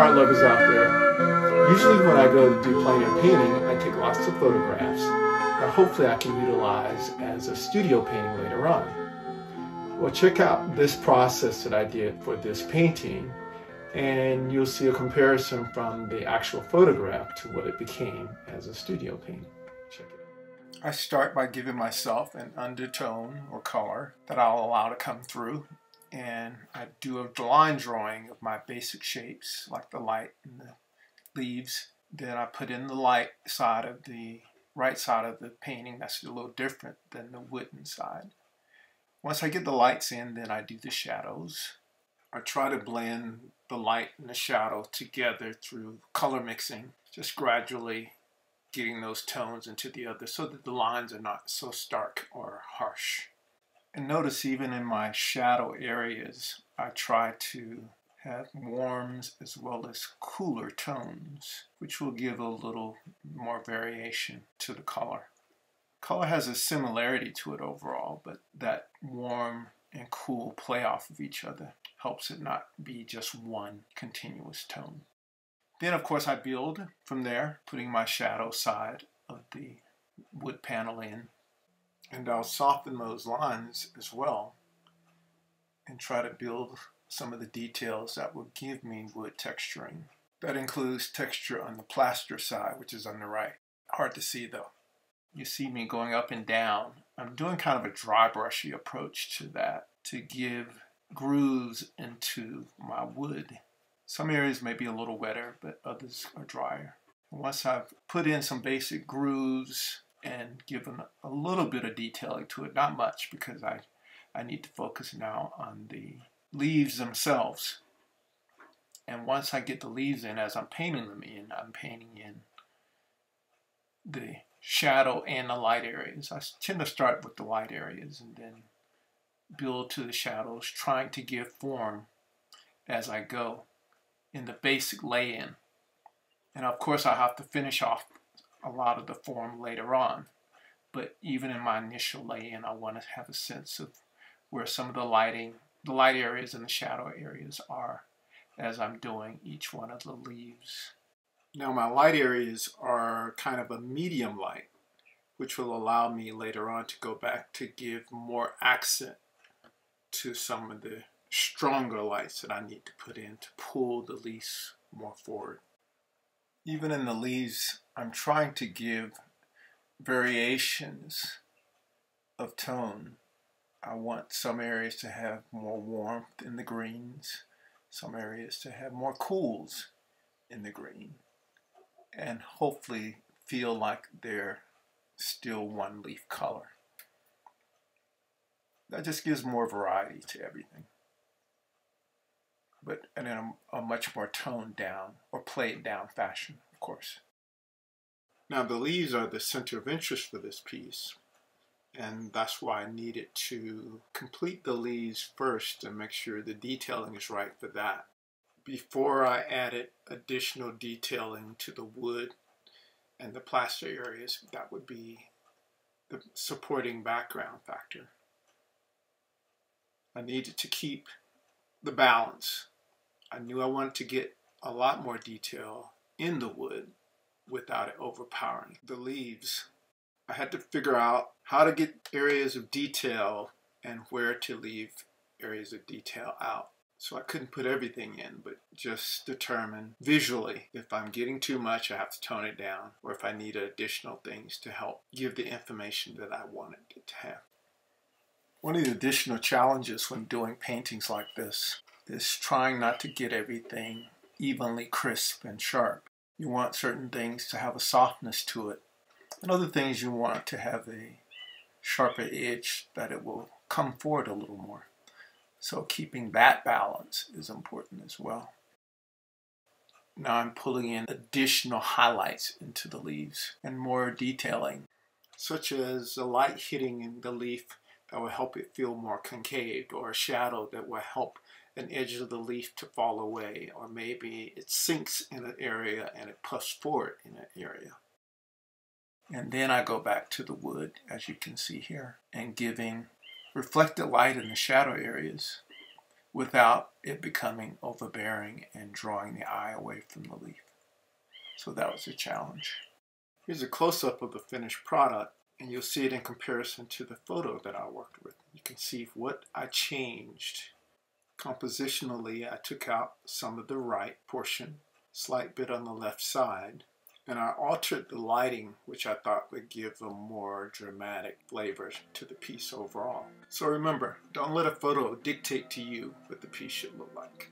art lovers out there, usually when I go to do plein air painting, I take lots of photographs that hopefully I can utilize as a studio painting later on. Well, check out this process that I did for this painting and you'll see a comparison from the actual photograph to what it became as a studio painting. Check it. I start by giving myself an undertone or color that I'll allow to come through and I do a line drawing of my basic shapes like the light and the leaves. Then I put in the light side of the right side of the painting that's a little different than the wooden side. Once I get the lights in, then I do the shadows. I try to blend the light and the shadow together through color mixing, just gradually getting those tones into the other so that the lines are not so stark or harsh. And notice even in my shadow areas, I try to have warms as well as cooler tones, which will give a little more variation to the color. Color has a similarity to it overall, but that warm and cool play off of each other helps it not be just one continuous tone. Then of course I build from there, putting my shadow side of the wood panel in and I'll soften those lines as well and try to build some of the details that will give me wood texturing. That includes texture on the plaster side, which is on the right. Hard to see though. You see me going up and down. I'm doing kind of a dry brushy approach to that to give grooves into my wood. Some areas may be a little wetter, but others are drier. Once I've put in some basic grooves and given a little bit of detailing to it, not much because I, I need to focus now on the leaves themselves. And once I get the leaves in, as I'm painting them in, I'm painting in the shadow and the light areas. I tend to start with the light areas and then build to the shadows, trying to give form as I go in the basic lay-in. And of course I have to finish off a lot of the form later on. But even in my initial lay-in, I want to have a sense of where some of the lighting, the light areas and the shadow areas are as I'm doing each one of the leaves. Now my light areas are kind of a medium light, which will allow me later on to go back to give more accent to some of the stronger lights that I need to put in to pull the leaves more forward. Even in the leaves, I'm trying to give variations of tone. I want some areas to have more warmth in the greens, some areas to have more cools in the green, and hopefully feel like they're still one leaf color. That just gives more variety to everything. But in a, a much more toned down or played down fashion, of course. Now the leaves are the center of interest for this piece and that's why I needed to complete the leaves first and make sure the detailing is right for that. Before I added additional detailing to the wood and the plaster areas, that would be the supporting background factor. I needed to keep the balance. I knew I wanted to get a lot more detail in the wood without it overpowering the leaves. I had to figure out how to get areas of detail and where to leave areas of detail out. So I couldn't put everything in, but just determine visually if I'm getting too much, I have to tone it down, or if I need additional things to help give the information that I wanted it to have. One of the additional challenges when doing paintings like this is trying not to get everything evenly crisp and sharp. You want certain things to have a softness to it, and other things you want to have a sharper edge that it will come forward a little more. So keeping that balance is important as well. Now I'm pulling in additional highlights into the leaves and more detailing, such as the light hitting in the leaf that will help it feel more concave or a shadow that will help an edge of the leaf to fall away or maybe it sinks in an area and it puffs forward in an area. And then I go back to the wood as you can see here and giving reflected light in the shadow areas without it becoming overbearing and drawing the eye away from the leaf. So that was a challenge. Here's a close-up of the finished product and you'll see it in comparison to the photo that I worked with. You can see what I changed. Compositionally, I took out some of the right portion, slight bit on the left side, and I altered the lighting, which I thought would give a more dramatic flavor to the piece overall. So remember, don't let a photo dictate to you what the piece should look like.